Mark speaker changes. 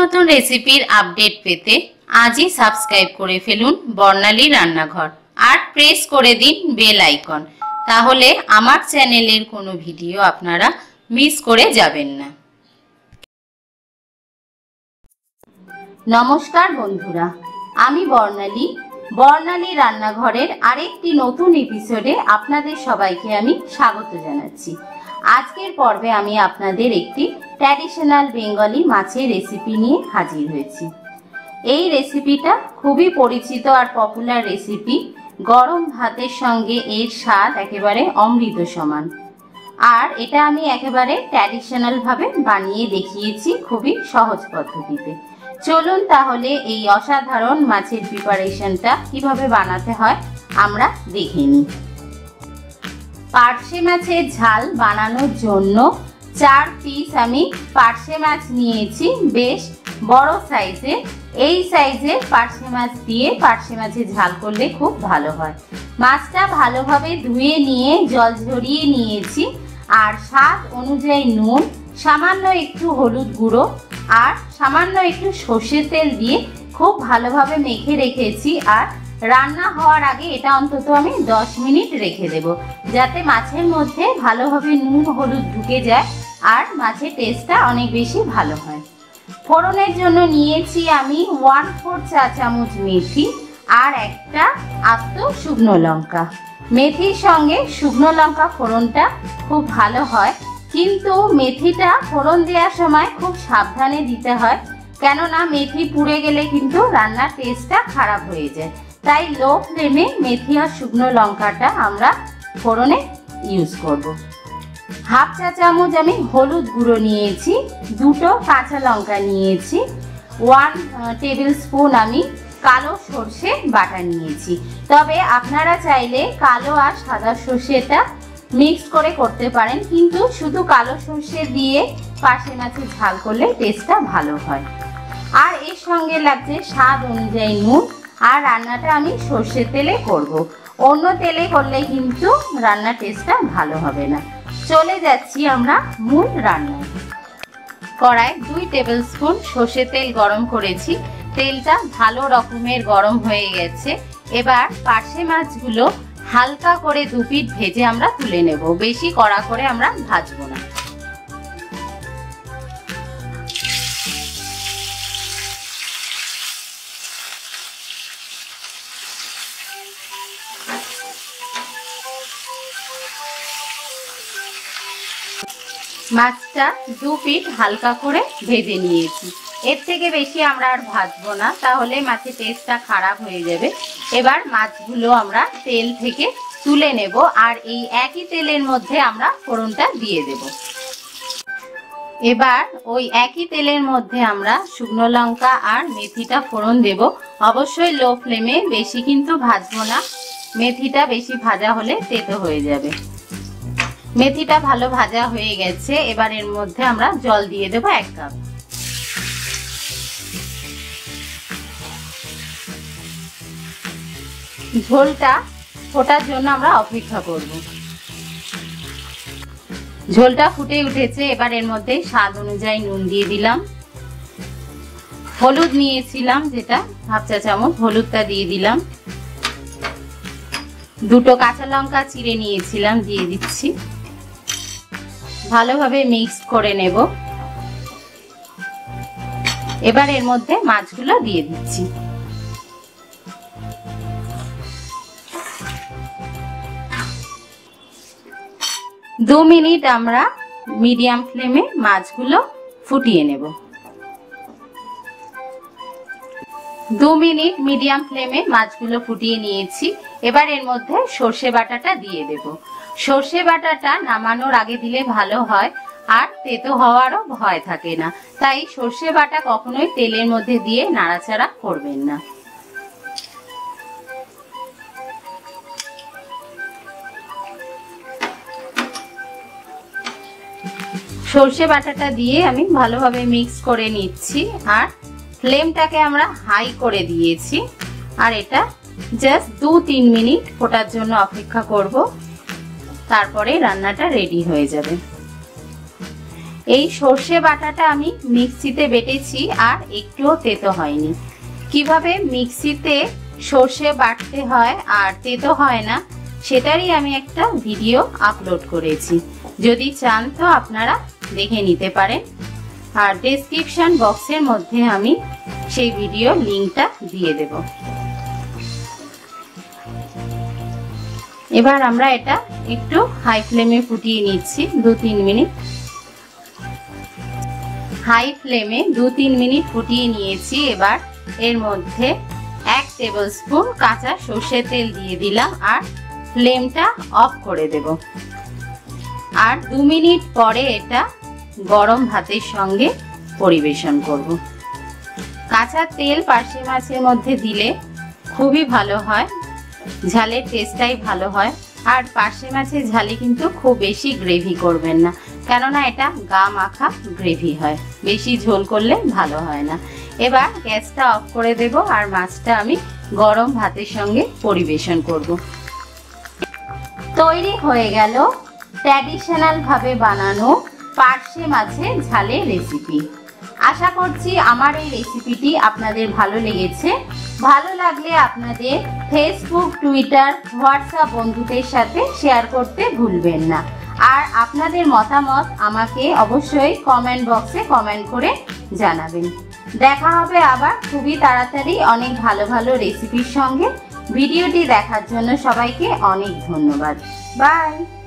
Speaker 1: নতুন রেসিপির আপডেট পেতে আজই সাবস্ক্রাইব করে ফেলুন বর্ণালী রান্নাঘর। আর প্রেস করে দিন বেল আইকন। তাহলে আমার চ্যানেলের কোনো ভিডিও আপনারা মিস করে যাবেন না। নমস্কার বন্ধুরা, আমি বর্ণালী। বর্ণালী রান্নাঘরের আরেকটি নতুন এপিসোডে আপনাদের সবাইকে আমি স্বাগত জানাচ্ছি। আজকের পর্বে আমি আপনাদের একটি ট্র্যাডিশনাল বেঙ্গলি মাছের রেসিপি নিয়ে হাজির হয়েছি। এই রেসিপিটা খুবই পরিচিত আর পপুলার রেসিপি গরম ভাতের সঙ্গে এর স্বাদ একেবারে অমৃত সমান। আর এটা আমি একেবারে ট্র্যাডিশনালভাবে বানিয়ে দেখিয়েছি খুবই সহজ পদ্ধতিতে। চলুন তাহলে এই অসাধারণ মাছের প্রিপারেশনটা কীভাবে বানাতে হয় আমরা দেখে নিই। পার্শে মাছের ঝাল বানানোর জন্য চার পিস আমি পার্শে মাছ নিয়েছি, বেশ বড় সাইজে। এই সাইজে পার্শে মাছ দিয়ে পার্শে মাছের ঝাল করলে খুব ভালো হয়। মাছটা ভালোভাবে ধুয়ে নিয়ে, জল ঝরিয়ে নিয়েছি। আর স্বাদ অনুযায়ী নুন, সামান্য একটু হলুদ গুঁড়ো আর সামান্য একটু সর্ষের তেল দিয়ে খুব ভালোভাবে মেখে রেখেছি। আর রান্না হওয়ার আগে এটা অন্তত আমি 10 মিনিট রেখে দেব, যাতে মাছের মধ্যে ভালোভাবে নুন, হলুদ ঢুকে যায় আর মাছের টেস্টটা অনেক বেশি ভালো হয়। ফোড়নের জন্য নিয়েছি আমি ওয়ান ফোর চা চামচ মেথি আর একটা আস্ত শুকনো লঙ্কা। মেথির সঙ্গে শুকনো লঙ্কা ফোড়নটা খুব ভালো হয়, কিন্তু মেথিটা ফোড়ন দেওয়ার সময় খুব সাবধানে দিতে হয়, কেননা মেথি পুড়ে গেলে কিন্তু রান্নার টেস্টটা খারাপ হয়ে যায়। তাই লো ফ্লেমে মেথি আর শুকনো লঙ্কাটা আমরা ফোড়নে ইউজ করব। হাফ চা চামচ আমি হলুদ গুঁড়ো নিয়েছি, দুটো কাঁচা লঙ্কা নিয়েছি ওয়ান টেবিল স্পুন আমি কালো সর্ষে বাটা নিয়েছি। তবে আপনারা চাইলে কালো আর সাদা সর্ষেটা মিক্স করে করতে পারেন, কিন্তু শুধু কালো সর্ষে দিয়ে পাশে মাছের ঝাল করলে টেস্টটা ভালো হয়। আর এর সঙ্গে লাগছে স্বাদ অনুযায়ী নুন। আর রান্নাটা আমি সর্ষের তেলে করব। অন্য তেলে করলে কিন্তু রান্নার টেস্টটা ভালো হবে না। চলে যাচ্ছি আমরা মূল রান্নায়। কড়াই দুই টেবিল স্পুন সর্ষের তেল গরম করেছি। তেলটা ভালো রকমের গরম হয়ে গেছে। এবার পার্শে মাছগুলো হালকা করে দু পিঠ ভেজে আমরা তুলে নেব। বেশি কড়া করে আমরা ভাজবো না। মাছটা দু পিঠ হালকা করে ভেজে নিয়েছি। এর থেকে বেশি আমরা আর ভাজবো না, তাহলে মাছের টেস্টটা খারাপ হয়ে যাবে। এবার মাছগুলো আমরা তেল থেকে তুলে নেব, আর এই একই তেলের মধ্যে আমরা ফোড়নটা দিয়ে দেব। এবার ওই একই তেলের মধ্যে আমরা শুকনো লঙ্কা আর মেথিটা ফোড়ন দেব। অবশ্যই লো ফ্লেমে, বেশি কিন্তু ভাজবো না। মেথিটা বেশি ভাজা হলে তেতো হয়ে যাবে। মেথিটা ভালো ভাজা হয়ে গেছে, এবার এর মধ্যে আমরা জল দিয়ে দেবো এক কাপ। ঝোলটা ফোটার জন্য আমরা অপেক্ষা করব। ঝোলটা ফুটে উঠেছে, এবার এর মধ্যে স্বাদ অনুযায়ী নুন দিয়ে দিলাম। হলুদ নিয়েছিলাম, যেটা হাফ চা চামচ হলুদটা দিয়ে দিলাম। দুটো কাঁচা লঙ্কা চিড়ে নিয়েছিলাম, দিয়ে দিচ্ছি। ভালোভাবে মিক্স করে নেব। এবার এর মধ্যে মাছগুলো দিয়ে দিচ্ছি। দু মিনিট আমরা মিডিয়াম ফ্লেমে মাছগুলো ফুটিয়ে নেব। দু মিনিট মিডিয়াম ফ্লেমে মাছগুলো ফুটিয়ে নিয়েছি। এবার এর মধ্যে সর্ষে বাটাটা দিয়ে দেব। সর্ষে বাটাটা নামানোর আগে দিলে ভালো হয়, আর তেতো হওয়ারও ভয় থাকে না। তাই সর্ষে বাটা কখনোই তেলের মধ্যে দিয়ে নাড়াচাড়া করবেন না। সর্ষে বাটাটা দিয়ে আমি ভালোভাবে মিক্স করে নিচ্ছি, আর ফ্লেমটাকে আমরা হাই করে দিয়েছি। আর এটা জাস্ট দু তিন মিনিট ফোটার জন্য অপেক্ষা করব। তারপরে রান্নাটা রেডি হয়ে যাবে। এই সর্ষে বাটাটা আমি মিক্সিতে বেটেছি আর একটুও তেতো হয়নি। কীভাবে মিক্সিতে সর্ষে বাটতে হয় আর তেতো হয় না, সেটারই আমি একটা ভিডিও আপলোড করেছি। যদি চান তো আপনারা দেখে নিতে পারেন। আর ডেসক্রিপশন বক্সের মধ্যে আমি সেই ভিডিও লিঙ্কটা দিয়ে দেব। এবার আমরা এটা একটু হাই ফ্লেমে ফুটিয়ে নিচ্ছি, দু তিন মিনিট। হাই ফ্লেমে দু তিন মিনিট ফুটিয়ে নিয়েছি, এবার এর মধ্যে এক টেবিল স্পুন কাঁচা সর্ষের তেল দিয়ে দিলাম আর ফ্লেমটা অফ করে দেব। আর দু মিনিট পরে এটা গরম ভাতের সঙ্গে পরিবেশন করব। কাঁচা তেল পার্শে মাছের মধ্যে দিলে খুবই ভালো হয়, ঝালের টেস্টটাই ভালো হয়। আর পার্শে মাছের ঝালে কিন্তু খুব বেশি গ্রেভি করবেন না। কেননা এটা গা মাখা গ্রেভি হয়। বেশি ঝোল করলে ভালো হয় না। এবার গ্যাসটা অফ করে দেব আর মাছটা আমি গরম ভাতের সঙ্গে পরিবেশন করব। তৈরি হয়ে গেল। ট্র্যাডিশনাল ভাবে বানানো পার্শে মাছের ঝালের রেসিপি আশা করছি আমার এই রেসিপিটি আপনাদের ভালো লেগেছে। ভালো লাগলে আপনাদের ফেসবুক টুইটার হোয়াটসঅ্যাপ বন্ধুদের সাথে শেয়ার করতে ভুলবেন না। আর আপনাদের মতামত আমাকে অবশ্যই কমেন্ট বক্সে কমেন্ট করে জানাবেন। দেখা হবে আবার খুবই তাড়াতাড়ি অনেক ভালো ভালো রেসিপির সঙ্গে। ভিডিওটি দেখার জন্য সবাইকে অনেক ধন্যবাদ। বাই